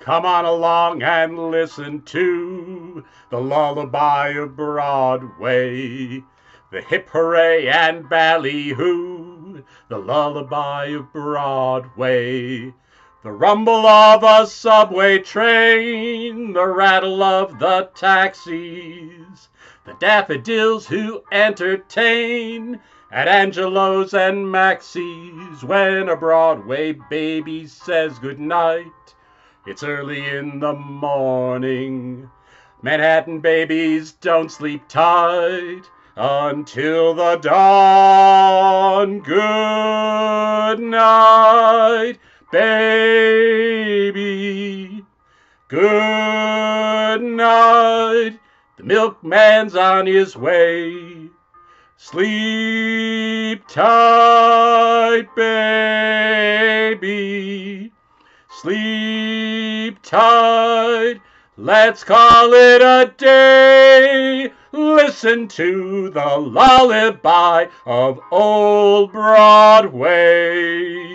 Come on along and listen to the lullaby of Broadway. The hip hooray and ballyhoo, the lullaby of Broadway. The rumble of a subway train, the rattle of the taxis, the daffodils who entertain at Angelo's and Maxie's when a Broadway baby says goodnight. It's early in the morning. Manhattan babies don't sleep tight until the dawn. Good night, baby. Good night. The milkman's on his way. Sleep tight, baby. Let's call it a day. Listen to the lullaby of old Broadway.